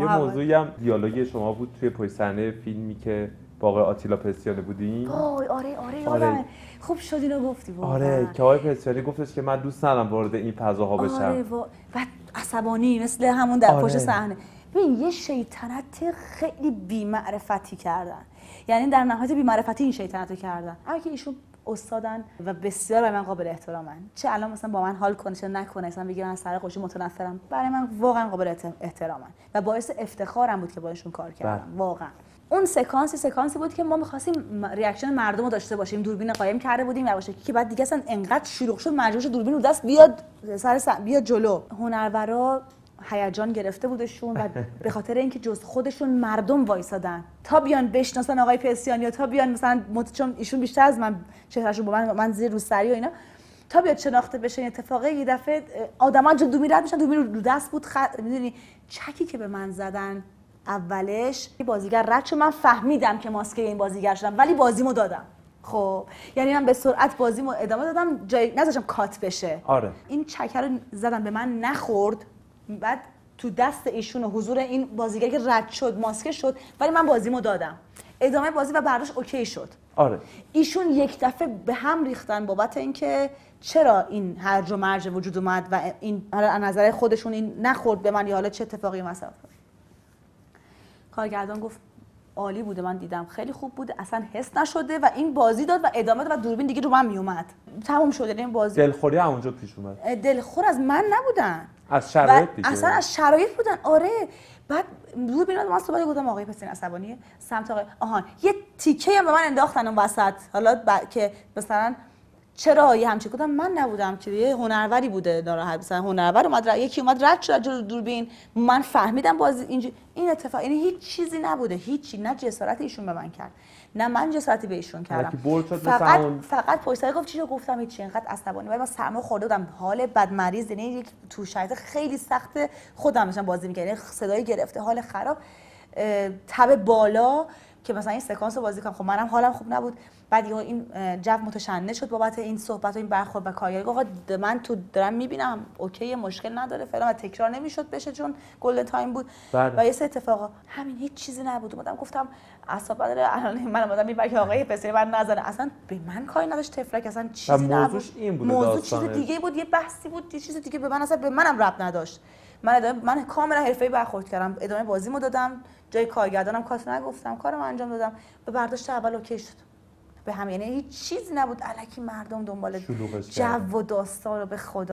یه. موضوعی هم دیالوگ شما بود توی پشت صحنه فیلمی که با آقای آتیلا پسیانی بودین وای آره آره آره. یادمه خوب شد اینو گفتی واقعا. آره که آقای پسیانی گفتش که من دوست ندارم وارد این فضاها بشم آره. و عصبانی مثل همون در آره. پشت صحنه ببین یه شیطنت خیلی بی‌معرفتی کردن یعنی در نهایت بی‌معرفتی این شیطنت رو کردن اما که ایشون استادن و بسیار برای من قابل احترامن چه الان مثلا با من حال کنه چه نکنه مثلا بگه من سر خوشی متنفرم. برای من واقعا قابل احت- احترامن و باعث افتخارم بود که باشون کار کردم. بله. واقعا. اون سکانسی سکانسی بود که ما می‌خواستیم reaction مردم رو داشته باشیم دوربین قایم کرده بودیم یواشکی که بعد دیگه اصلا انقدر شلوغ شد مجبور شد دوربین رو دست بیاد سر س- بیاد جلو. هنرورا هیجان گرفته بودشون و به خاطر اینکه جز خودشون مردم وایسادن. تا بیان بشناسن آقای پسیانی یا تا بیان مثلا مت... چون ایشون بیشتر از من چهرهشون با من من زیر روسری و اینا تا بیاد شناخته بشه این اتفاقه یه دفعه آدما جو دوربین رد میشن دوربین رو دست بود خ... می‌دونی چکی که به من زدن اولش بازیگر رد شد. من فهمیدم که ماسکه این بازیگر شدم ولی بازیمو دادم. خب یعنی من به سرعت بازیمو ادامه دادم جای نذاشتم کات بشه. آره. این چکر رو زدم به من نخورد. بعد تو دست ایشون و حضور این بازیگر که رد شد ماسکه شد ولی من بازیمو دادم. ادامه بازی و برداشت اوکی شد. آره. ایشون یک دفعه به هم ریختن بابت اینکه چرا این هرج و مرج وجود اومد و این حالا از نظر خودشون این نخورد به من یا حالا چه اتفاقی مثلا کارگردان گفت عالی بوده من دیدم. خیلی خوب بوده. اصلا حس نشده و این بازی داد و ادامه داد و دوربین دیگه رو من میومد تموم شد. یعنی این بازی دلخوری همونجا پیش اومد. دلخور از من نبودن. از شرایط و دیگه. اصلا از شرایط بودن. آره. بعد دور بیناد من صحبت گفتم آقای پسین عصبانیه. سمت آقای آهان. یه تیکه هم به من انداختن اون وسط. حالا ب... که مثلا چرا یه همچین گفتم من نبودم که یه هنروری بوده ناراحت مثلا هنرور اومد ر- یکی اومد رد شد از جلوی دوربین من فهمیدم بازی اینجا این اتفاق یعنی هیچ چیزی نبوده. هیچی. نه جسارت ایشون به من کرد. نه من جسارتی به ایشون کردم. فقط فقط پشت گفت چی گفتم هیچ اینقدر عصبانی. ولی من سرما خورده بودم. حال بد مریض یعنی یک تو شرایط خیلی سخت خودم داشتم بازی می‌کردم. یعنی صدای گرفته حال خراب. تب بالا که مثلا این سکانس رو بازی کنم. خب منم حالم خوب نبود. بعد این جو متشنج شد بابت این صحبت و این برخورد و گفت آقا من تو دارم می‌بینم. اوکی مشکل نداره فعلا و تکرار نمی‌شد بشه چون گل تایم بود. بله. و یه سه اتفاقا همین هیچ چیزی نبود. اومدم گفتم اعصاب نداره. الان من اومدم می‌برم که آقای پسری من نزنه اصلا به من کاری نداشت. تفلک اصلا چیزی نبود. این بوده موضوع چیز. دیگه بود. یه بحثی بود. یه چیز دیگه به من اصلا به منم ربط نداشت. من ادامه من کاملا حرفه‌ای برخورد کردم. ادامه بازیمو دادم. جای کارگردانم کات نگفتم. کارم انجام دادم. به برداشت اول اوکی شد. به هم یعنی هیچ چیزی نبود. الکی مردم دنبال جو. و داستان رو به خدا